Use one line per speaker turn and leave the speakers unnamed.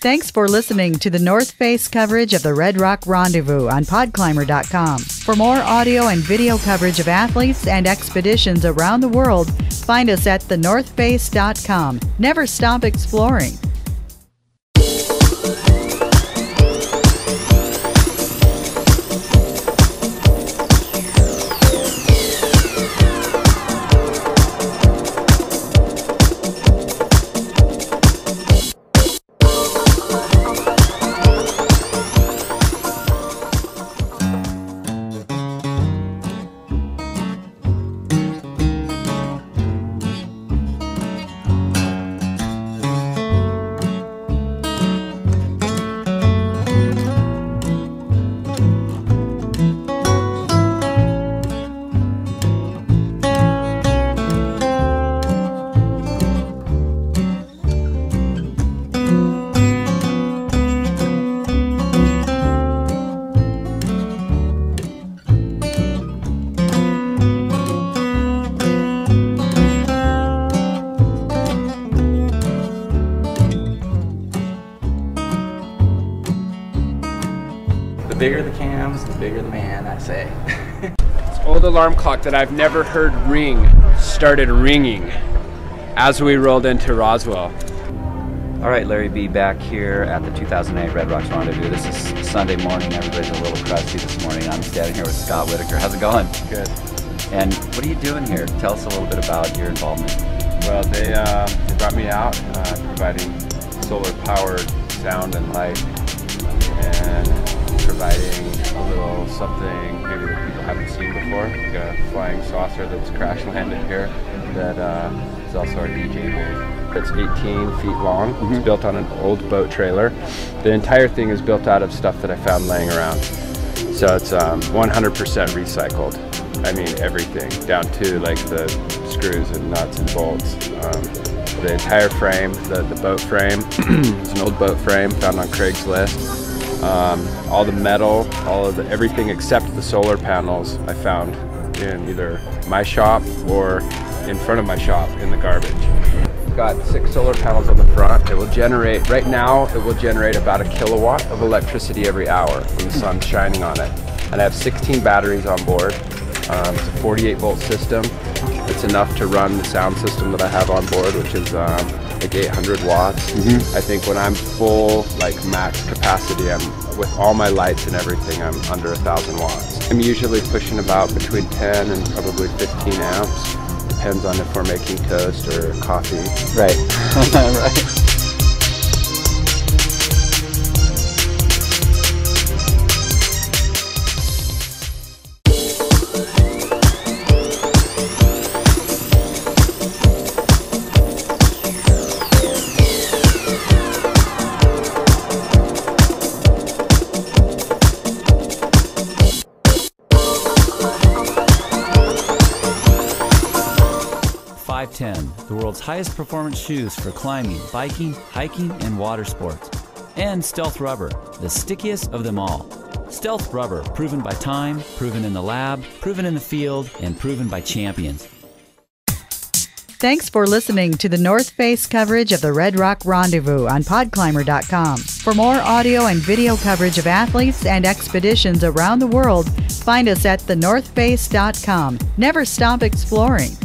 Thanks for listening to the North Face coverage of the Red Rock Rendezvous on PodClimber.com. For more audio and video coverage of athletes and expeditions around the world, find us at thenorthface.com. Never stop exploring.
Bigger the cams, the bigger the man, I say.
This old alarm clock that I've never heard ring started ringing as we rolled into Roswell.
All right, Larry B. back here at the 2008 Red Rocks Rendezvous. This is Sunday morning. Everybody's a little crusty this morning. I'm standing here with Scott Whitaker. How's it going?
Good.
And what are you doing here? Tell us a little bit about your involvement.
Well, they, uh, they brought me out uh, providing solar powered sound and light and providing a little something maybe that people haven't seen before, like a flying saucer that's crash landed here that uh, is also our DJ booth. It's 18 feet long. It's built on an old boat trailer. The entire thing is built out of stuff that I found laying around. So it's um, 100% recycled. I mean everything, down to like the screws and nuts and bolts. Um, the entire frame, the, the boat frame, is an old boat frame found on Craigslist. Um, all the metal, all of the everything except the solar panels, I found in either my shop or in front of my shop in the garbage. Got six solar panels on the front. It will generate, right now, it will generate about a kilowatt of electricity every hour when the sun's shining on it. And I have 16 batteries on board. Um, it's a 48 volt system. It's enough to run the sound system that I have on board, which is um, like 800 watts. I think when I'm full, like max capacity, I'm with all my lights and everything, I'm under a thousand watts. I'm usually pushing about between 10 and probably 15 amps. Depends on if we're making toast or coffee.
Right. right.
Five Ten, the world's highest performance shoes for climbing, biking, hiking, and water sports. And Stealth Rubber, the stickiest of them all. Stealth Rubber, proven by time, proven in the lab, proven in the field, and proven by champions.
Thanks for listening to the North Face coverage of the Red Rock Rendezvous on PodClimber.com. For more audio and video coverage of athletes and expeditions around the world, find us at thenorthface.com. Never stop exploring.